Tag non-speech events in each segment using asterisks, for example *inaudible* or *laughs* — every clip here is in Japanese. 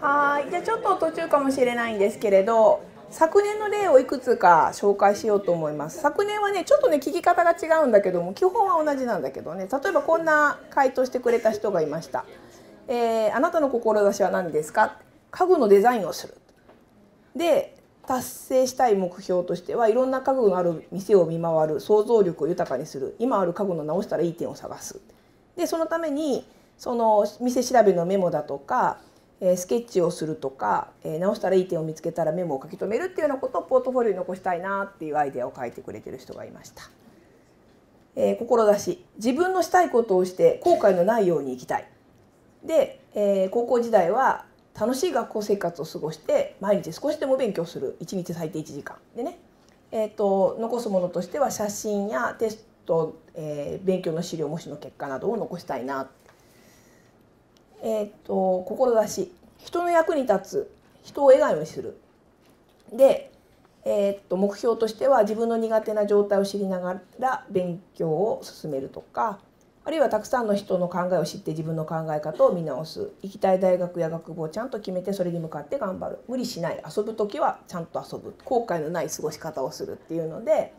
はい。じゃあちょっと途中かもしれないんですけれど昨年の例をいくつか紹介しようと思います。昨年はねちょっとね聞き方が違うんだけども基本は同じなんだけどね。例えばこんな回答してくれた人がいました「えー、あなたの志は何ですか?」家具のデザインをする。で達成したい目標としてはいろんな家具のある店を見回る。想像力を豊かにする。今ある家具の直したらいい点を探す。でそのためにその店調べのメモだとかえスケッチをするとかえ直したらいい点を見つけたらメモを書き留めるっていうようなことをポートフォリオに残したいなっていうアイデアを書いてくれてる人がいました。えー、志自分のしたいことをして後悔のないように生きたい。で、えー、高校時代は楽しい学校生活を過ごして毎日少しでも勉強する1日最低1時間でね、えーと、残すものとしては写真やテスト、えー、勉強の資料模試の結果などを残したいなっえーと、志人の役に立つ。人を笑顔にする。で、えーと、目標としては自分の苦手な状態を知りながら勉強を進めるとかあるいはたくさんの人の考えを知って自分の考え方を見直す。行きたい大学や学部をちゃんと決めてそれに向かって頑張る。無理しない。遊ぶ時はちゃんと遊ぶ。後悔のない過ごし方をするっていうので。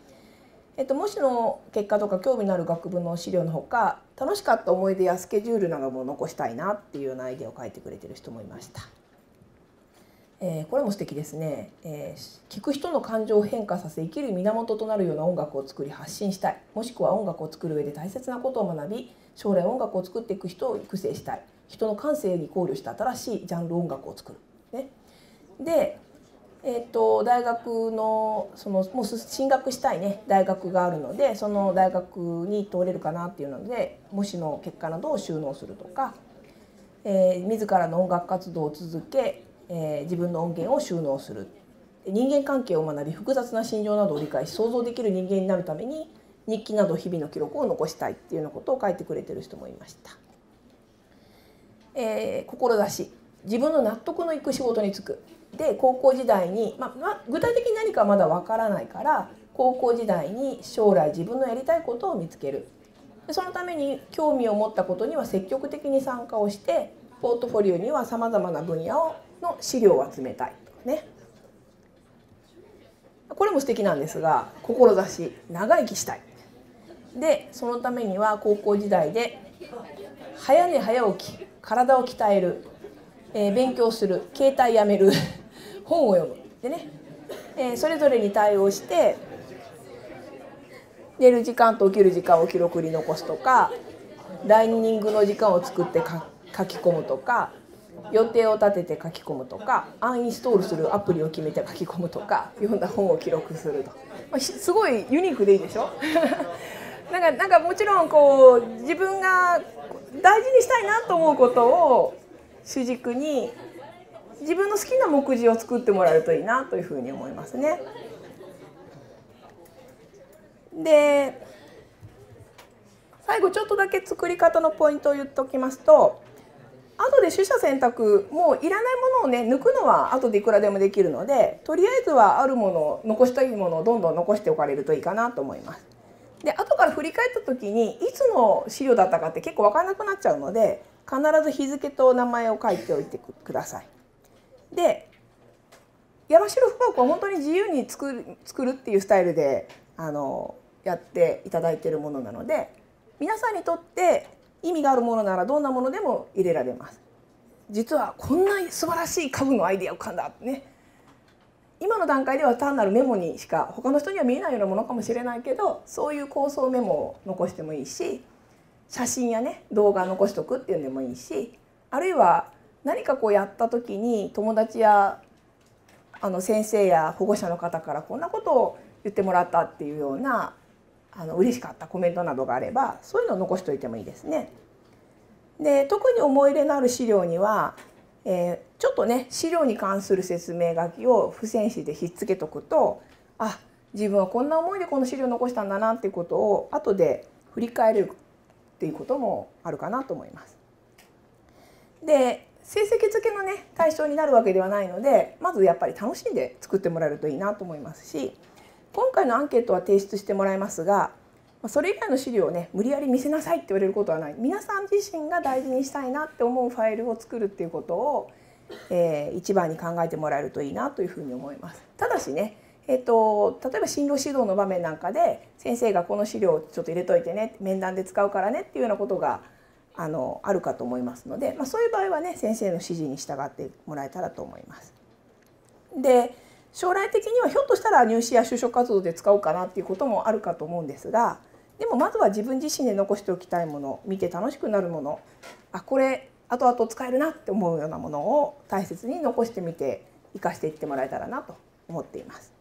えっと、もしの結果とか興味のある学部の資料のほか楽しかった思い出やスケジュールなども残したいなっていうようなアイデアを書いてくれてる人もいました。えー、これも素敵ですね、えー、聞く人の感情を変化させ生きる源となるような音楽を作り発信したいもしくは音楽を作る上で大切なことを学び将来音楽を作っていく人を育成したい人の感性に考慮した新しいジャンル音楽を作る。ね、でえーと、大学のそのもう進学したいね大学があるのでその大学に通れるかなっていうので模試の結果などを収納するとか、えー、自らの音楽活動を続け、えー、自分の音源を収納する。人間関係を学び複雑な心情などを理解し想像できる人間になるために日記など日々の記録を残したいっていうようなことを書いてくれてる人もいました。えー、志自分の納得のいく仕事に就く。で高校時代に、まあ、具体的に何かまだわからないから高校時代に将来自分のやりたいことを見つける。でそのために興味を持ったことには積極的に参加をしてポートフォリオにはさまざまな分野をの資料を集めたいね。これも素敵なんですが志長生きしたい。でそのためには高校時代で早寝早起き体を鍛える。えー、勉強する携帯やめる *laughs* 本を読む。でね、えー、それぞれに対応して寝る時間と起きる時間を記録に残すとかライニングの時間を作って書き込むとか予定を立てて書き込むとかアンインストールするアプリを決めて書き込むとか読んだ本を記録すると、まあ、すごいユニークでいいでしょ？*laughs* なんかなんかもちろんこう自分が大事にしたいなと思うことを主軸に自分の好きな目次を作ってもらえるといいなというふうに思いますね。で最後ちょっとだけ作り方のポイントを言っておきますと後で取捨選択もういらないものをね抜くのは後でいくらでもできるのでとりあえずはあるものを残したいものをどんどん残しておかれるといいかなと思います。で後から振り返った時にいつの資料だったかって結構分からなくなっちゃうので必ず日付と名前を書いておいてください。で山城福箱は本当に自由に作る作るっていうスタイルであのやっていただいているものなので皆さんにとって意味があるものならどんなものでも入れられます。実はこんな素晴らしい家具のアイディアを浮かんだね今の段階では単なるメモにしか他の人には見えないようなものかもしれないけどそういう構想メモを残してもいいし写真やね動画残しとくっていうのでもいいしあるいは何かこうやった時に友達やあの先生や保護者の方からこんなことを言ってもらったっていうようなあの嬉しかったコメントなどがあればそういうのを残しておいてもいいですね。で特に思い入れのある資料には、えー、ちょっとね資料に関する説明書きを付箋紙でひっつけとくとあ自分はこんな思いでこの資料残したんだなっていうことを後で振り返れるっていうこともあるかなと思います。で成績付けのね対象になるわけではないのでまずやっぱり楽しんで作ってもらえるといいなと思いますし今回のアンケートは提出してもらいますがそれ以外の資料をね無理やり見せなさいって言われることはない皆さん自身が大事にしたいなって思うファイルを作るっていうことを、えー、一番に考えてもらえるといいなというふうに思います。ただしねえーと、例えば進路指導の場面なんかで先生がこの資料をちょっと入れといてね面談で使うからねっていうようなことがあのあるかと思いますので、まあ、そういう場合はね先生の指示に従ってもらえたらと思います。で将来的にはひょっとしたら入試や就職活動で使おうかなっていうこともあるかと思うんですがでもまずは自分自身で残しておきたいもの見て楽しくなるものあこれ後々使えるなって思うようなものを大切に残してみて生かしていってもらえたらなと思っています。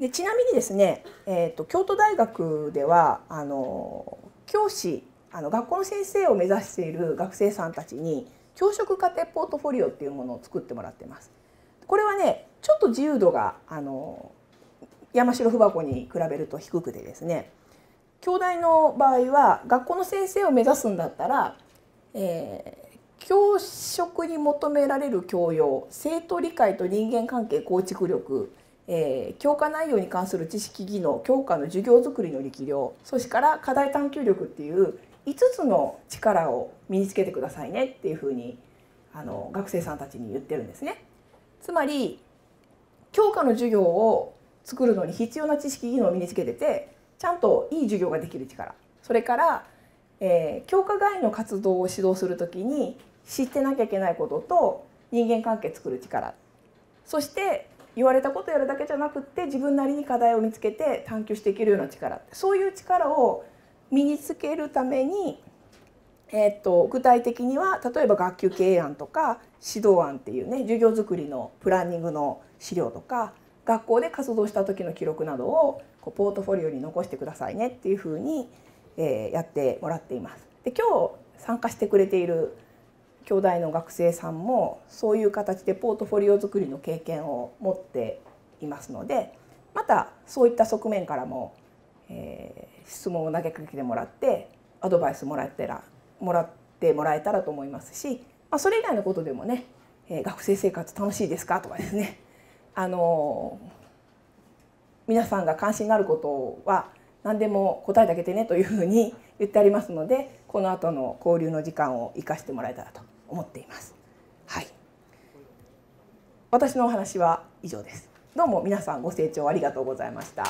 でちなみにですね、えーと、京都大学ではあの教師あの学校の先生を目指している学生さんたちに教職家庭ポートフォリオっていうものを作ってもらってます。これはねちょっと自由度があの山城符箱に比べると低くてですね京大の場合は学校の先生を目指すんだったら、えー、教職に求められる教養生徒理解と人間関係構築力えー、教科内容に関する知識技能教科の授業づくりの力量そしてから課題探求力っていう5つの力を身につけてくださいねっていうふうにあの学生さんたちに言ってるんですね。つまり教科の授業を作るのに必要な知識技能を身につけててちゃんといい授業ができる力それから、えー、教科外の活動を指導する時に知ってなきゃいけないことと人間関係作る力そして言われたことやるだけじゃなくって自分なりに課題を見つけて探求していけるような力そういう力を身につけるために、えー、っと具体的には例えば学級経営案とか指導案っていうね授業づくりのプランニングの資料とか学校で活動した時の記録などをこうポートフォリオに残してくださいねっていうふうに、えー、やってもらっています。で今日参加してくれている兄弟の学生さんもそういう形でポートフォリオ作りの経験を持っていますのでまたそういった側面からも、えー、質問を投げかけてもらってアドバイスもらえたらもらってもらえたらと思いますし、まあ、それ以外のことでもね、えー、学生生活楽しいですかとかですね。*laughs* あの皆さんが関心があることは何でも答えてあげてねというふうに言ってありますのでこの後の交流の時間を生かしてもらえたらと思っています。はい。私のお話は以上です。どうも皆さんご清聴ありがとうございました。